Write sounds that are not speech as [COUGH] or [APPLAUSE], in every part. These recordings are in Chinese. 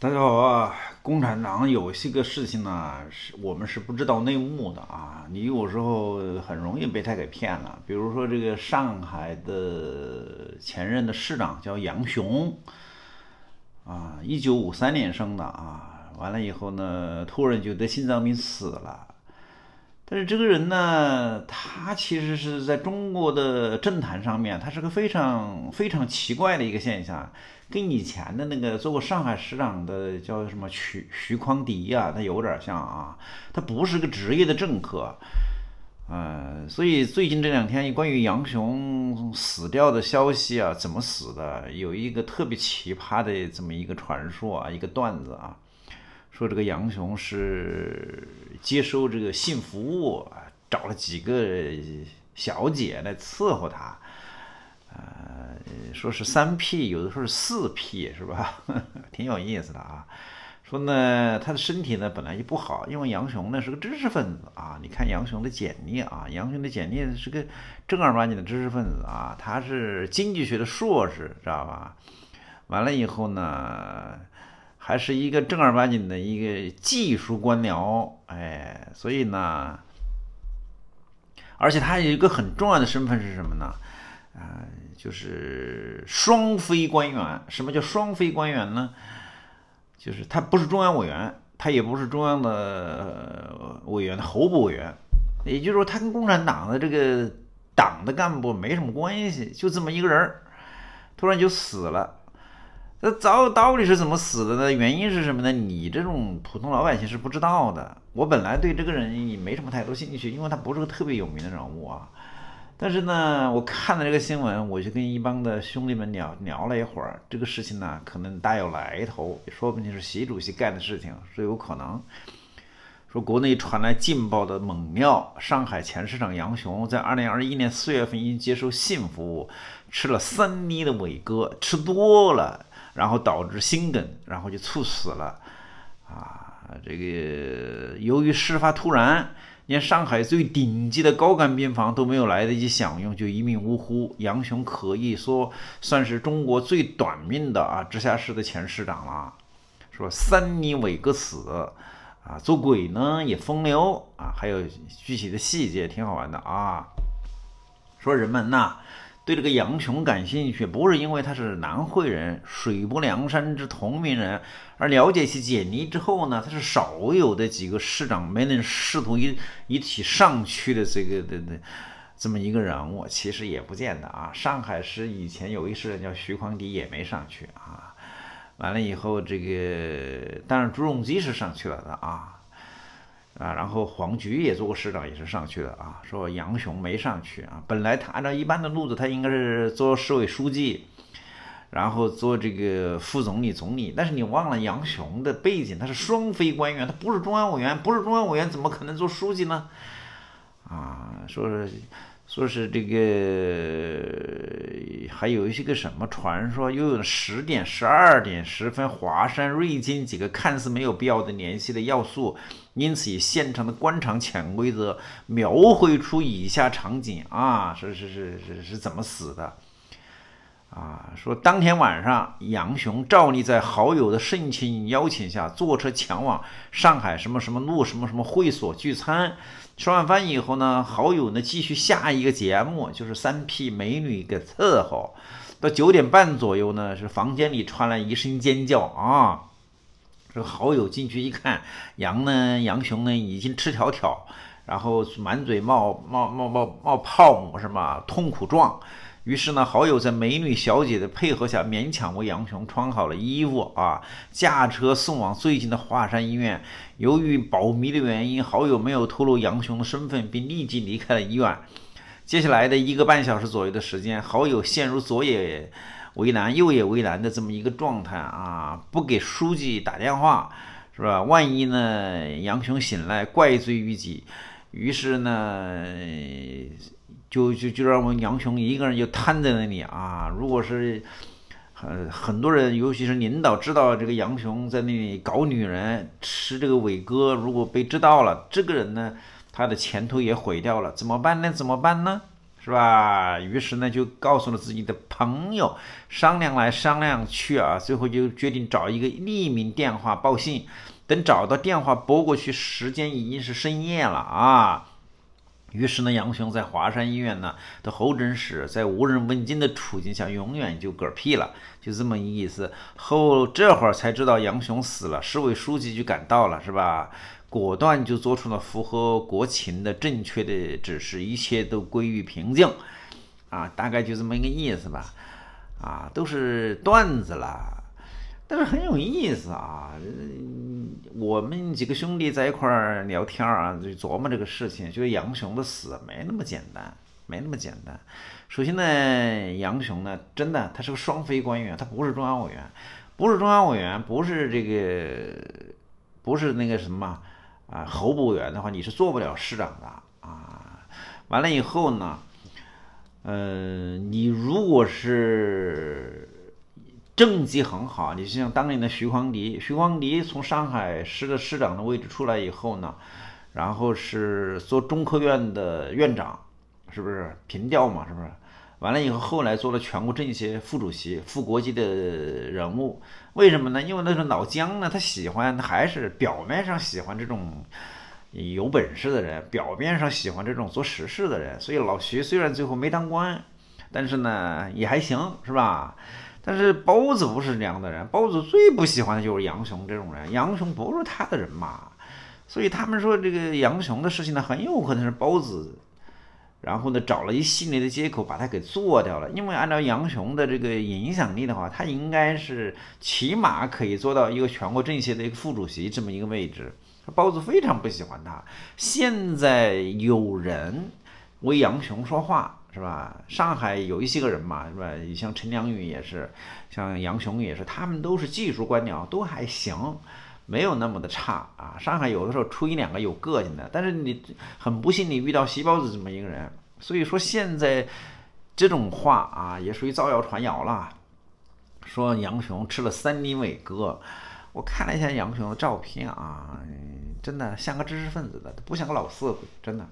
大家好啊！共产党有些个事情呢，是我们是不知道内幕的啊。你有时候很容易被他给骗了。比如说这个上海的前任的市长叫杨雄啊，一九五三年生的啊，完了以后呢，突然就得心脏病死了。但是这个人呢，他其实是在中国的政坛上面，他是个非常非常奇怪的一个现象，跟以前的那个做过上海市长的叫什么徐徐匡迪啊，他有点像啊，他不是个职业的政客，呃，所以最近这两天关于杨雄死掉的消息啊，怎么死的，有一个特别奇葩的这么一个传说啊，一个段子啊。说这个杨雄是接收这个性服务，找了几个小姐来伺候他，呃，说是三 P，有的时候是四 P，是吧？[LAUGHS] 挺有意思的啊。说呢，他的身体呢本来就不好，因为杨雄呢是个知识分子啊。你看杨雄的简历啊，杨雄的简历是个正儿八经的知识分子啊，他是经济学的硕士，知道吧？完了以后呢？还是一个正儿八经的一个技术官僚，哎，所以呢，而且他有一个很重要的身份是什么呢？啊，就是双非官员。什么叫双非官员呢？就是他不是中央委员，他也不是中央的委员，候补委员。也就是说，他跟共产党的这个党的干部没什么关系，就这么一个人儿，突然就死了。这早到底是怎么死的呢？原因是什么呢？你这种普通老百姓是不知道的。我本来对这个人也没什么太多兴趣，因为他不是个特别有名的人物啊。但是呢，我看了这个新闻，我就跟一帮的兄弟们聊聊了一会儿。这个事情呢，可能大有来头，说不定是习主席干的事情，是有可能。说国内传来劲爆的猛料：上海前市长杨雄在二零二一年四月份因接受性服务，吃了三粒的伟哥，吃多了。然后导致心梗，然后就猝死了，啊，这个由于事发突然，连上海最顶级的高干病房都没有来得及享用，就一命呜呼。杨雄可以说算是中国最短命的啊直辖市的前市长了，说三年伟哥死，啊，做鬼呢也风流啊，还有具体的细节挺好玩的啊，说人们呐。对这个杨雄感兴趣，不是因为他是南汇人、水泊梁山之同名人，而了解其简历之后呢，他是少有的几个市长没能试图一一起上去的这个的的这么一个人物，其实也不见得啊。上海市以前有一市长叫徐匡迪，也没上去啊。完了以后，这个当然朱镕基是上去了的啊。啊，然后黄菊也做过市长，也是上去的啊。说杨雄没上去啊，本来他按照一般的路子，他应该是做市委书记，然后做这个副总理、总理。但是你忘了杨雄的背景，他是双非官员，他不是中央委员，不是中央委员怎么可能做书记呢？啊，说是。说是这个，还有一些个什么传说，又有十点、十二点十分，华山、瑞金几个看似没有必要的联系的要素，因此以现场的官场潜规则描绘出以下场景啊，是是是是是怎么死的？啊，说当天晚上，杨雄照例在好友的盛情邀请下，坐车前往上海什么什么路什么什么会所聚餐。吃完饭以后呢，好友呢继续下一个节目，就是三 P 美女给伺候。到九点半左右呢，是房间里传来一声尖叫啊！这个好友进去一看，杨呢，杨雄呢已经赤条条，然后满嘴冒冒冒冒冒泡沫，是吗？痛苦状。于是呢，好友在美女小姐的配合下，勉强为杨雄穿好了衣服啊，驾车送往最近的华山医院。由于保密的原因，好友没有透露杨雄的身份，并立即离开了医院。接下来的一个半小时左右的时间，好友陷入左也为难，右也为难的这么一个状态啊，不给书记打电话，是吧？万一呢，杨雄醒来怪罪于己，于是呢。就就就让我们杨雄一个人就瘫在那里啊！如果是很很多人，尤其是领导知道这个杨雄在那里搞女人、吃这个伟哥，如果被知道了，这个人呢，他的前途也毁掉了，怎么办呢？怎么办呢？是。是吧？于是呢，就告诉了自己的朋友，商量来商量去啊，最后就决定找一个匿名电话报信。等找到电话拨过去，时间已经是深夜了啊。于是呢，杨雄在华山医院呢的候诊室，在无人问津的处境下，永远就嗝屁了，就这么意思。后这会儿才知道杨雄死了，市委书记就赶到了，是吧？果断就做出了符合国情的正确的指示，一切都归于平静，啊，大概就这么一个意思吧，啊，都是段子了，但是很有意思啊。我们几个兄弟在一块儿聊天啊，就琢磨这个事情，觉得杨雄的死没那么简单，没那么简单。首先呢，杨雄呢，真的他是个双非官员，他不是中央委员，不是中央委员，不是这个，不是那个什么。啊，候补委员的话，你是做不了市长的啊。完了以后呢，呃，你如果是政绩很好，你就像当年的徐匡迪，徐匡迪从上海市的市长的位置出来以后呢，然后是做中科院的院长，是不是平调嘛？是不是？完了以后，后来做了全国政协副主席，副国级的人物。为什么呢？因为那个老姜呢，他喜欢还是表面上喜欢这种有本事的人，表面上喜欢这种做实事的人。所以老徐虽然最后没当官，但是呢也还行，是吧？但是包子不是这样的人，包子最不喜欢的就是杨雄这种人。杨雄不是他的人嘛，所以他们说这个杨雄的事情呢，很有可能是包子。然后呢，找了一系列的借口把他给做掉了。因为按照杨雄的这个影响力的话，他应该是起码可以做到一个全国政协的一个副主席这么一个位置。包子非常不喜欢他。现在有人为杨雄说话，是吧？上海有一些个人嘛，是吧？你像陈良宇也是，像杨雄也是，他们都是技术官僚，都还行。没有那么的差啊！上海有的时候出一两个有个性的，但是你很不幸，你遇到西包子这么一个人，所以说现在这种话啊，也属于造谣传谣了。说杨雄吃了三厘伟哥，我看了一下杨雄的照片啊，真的像个知识分子的，不像个老色鬼，真的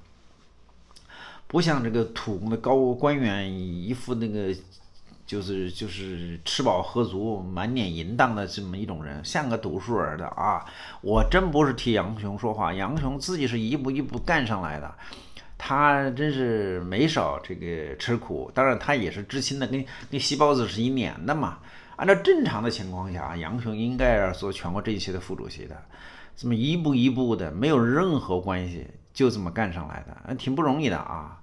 不像这个土工的高官员一副那个。就是就是吃饱喝足、满脸淫荡的这么一种人，像个读书人的啊！我真不是替杨雄说话，杨雄自己是一步一步干上来的，他真是没少这个吃苦。当然，他也是知青的，跟跟西包子是一年的嘛。按照正常的情况下，杨雄应该要做全国政协的副主席的，这么一步一步的，没有任何关系，就这么干上来的，挺不容易的啊。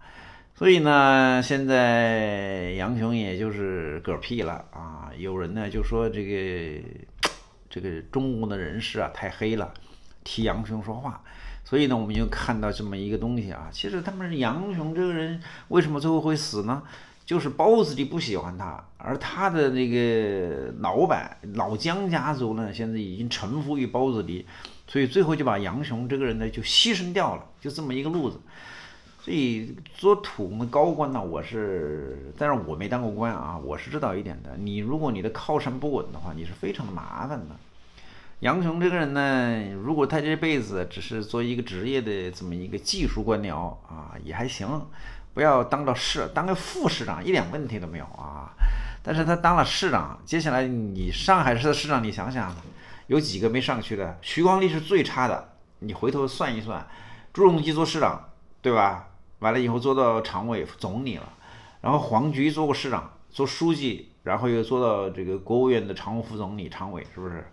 所以呢，现在杨雄也就是嗝屁了啊！有人呢就说这个 [TSK] 这个中共的人士啊太黑了，替杨雄说话。所以呢，我们就看到这么一个东西啊。其实他们杨雄这个人为什么最后会死呢？就是包子弟不喜欢他，而他的那个老板老姜家族呢，现在已经臣服于包子弟，所以最后就把杨雄这个人呢就牺牲掉了，就这么一个路子。所以做土工的高官呢，我是，但是我没当过官啊，我是知道一点的。你如果你的靠山不稳的话，你是非常的麻烦的。杨雄这个人呢，如果他这辈子只是做一个职业的这么一个技术官僚啊，也还行，不要当到市，当个副市长一点问题都没有啊。但是他当了市长，接下来你上海市的市长，你想想，有几个没上去的？徐光立是最差的，你回头算一算，朱镕基做市长，对吧？完了以后做到常委总理了，然后黄菊做过市长，做书记，然后又做到这个国务院的常务副总理、常委，是不是？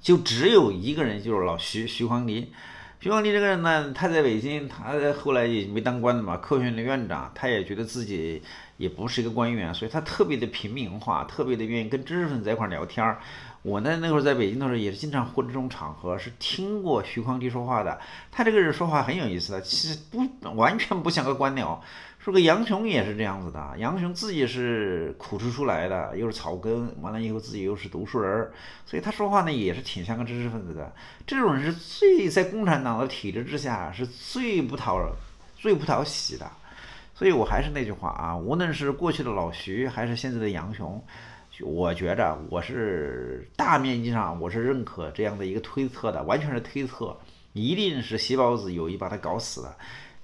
就只有一个人，就是老徐徐匡迪。徐匡迪这个人呢，他在北京，他后来也没当官的嘛，科学院的院长，他也觉得自己也不是一个官员，所以他特别的平民化，特别的愿意跟知识分子在一块聊天儿。我呢那会儿在北京的时候也是经常混这种场合，是听过徐匡迪说话的。他这个人说话很有意思的，其实不完全不像个官僚。说个杨雄也是这样子的，杨雄自己是苦吃出来的，又是草根，完了以后自己又是读书人，所以他说话呢也是挺像个知识分子的。这种人是最在共产党的体制之下是最不讨最不讨喜的。所以我还是那句话啊，无论是过去的老徐还是现在的杨雄。我觉着我是大面积上我是认可这样的一个推测的，完全是推测，一定是细胞子有意把他搞死的。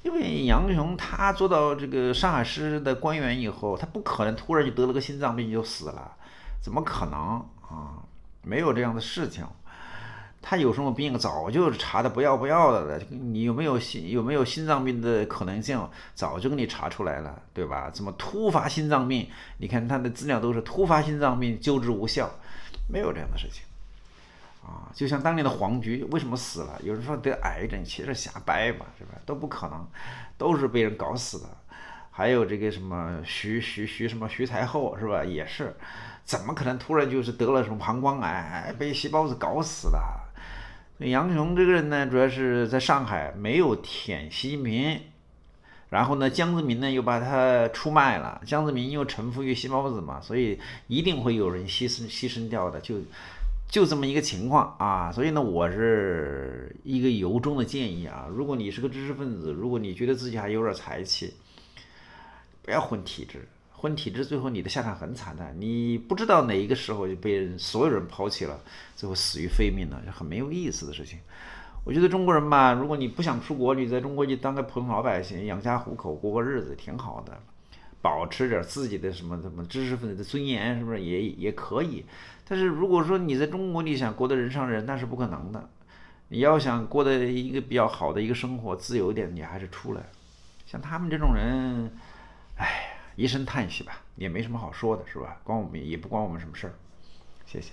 因为杨雄他做到这个上海市的官员以后，他不可能突然就得了个心脏病就死了，怎么可能啊？没有这样的事情。他有什么病，早就查的不要不要的了。你有没有心有没有心脏病的可能性，早就给你查出来了，对吧？怎么突发心脏病？你看他的资料都是突发心脏病救治无效，没有这样的事情。啊，就像当年的黄菊为什么死了？有人说得癌症，其实瞎掰吧，是吧？都不可能，都是被人搞死的。还有这个什么徐徐徐什么徐才厚是吧？也是，怎么可能突然就是得了什么膀胱癌，被细胞子搞死的？杨雄这个人呢，主要是在上海没有舔习近平，然后呢，江泽民呢又把他出卖了，江泽民又臣服于细胞子嘛，所以一定会有人牺牲牺牲掉的，就。就这么一个情况啊，所以呢，我是一个由衷的建议啊，如果你是个知识分子，如果你觉得自己还有点才气，不要混体制，混体制最后你的下场很惨的，你不知道哪一个时候就被所有人抛弃了，最后死于非命了，很没有意思的事情。我觉得中国人吧，如果你不想出国，你在中国就当个普通老百姓，养家糊口，过过日子挺好的。保持点自己的什么什么知识分子的尊严，是不是也也可以？但是如果说你在中国，你想过得人上人，那是不可能的。你要想过得一个比较好的一个生活，自由一点，你还是出来。像他们这种人，哎，一声叹息吧，也没什么好说的，是吧？关我们也不关我们什么事儿。谢谢。